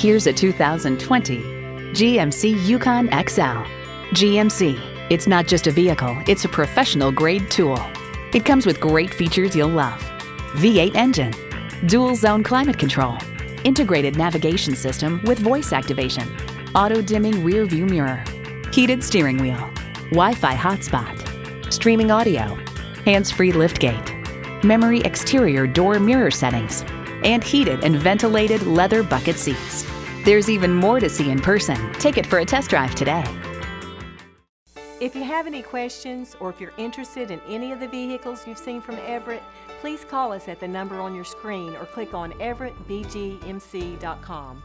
Here's a 2020 GMC Yukon XL. GMC, it's not just a vehicle, it's a professional grade tool. It comes with great features you'll love. V8 engine, dual zone climate control, integrated navigation system with voice activation, auto dimming rear view mirror, heated steering wheel, Wi-Fi hotspot, streaming audio, hands-free liftgate, memory exterior door mirror settings, and heated and ventilated leather bucket seats. There's even more to see in person. Take it for a test drive today. If you have any questions or if you're interested in any of the vehicles you've seen from Everett, please call us at the number on your screen or click on everettbgmc.com.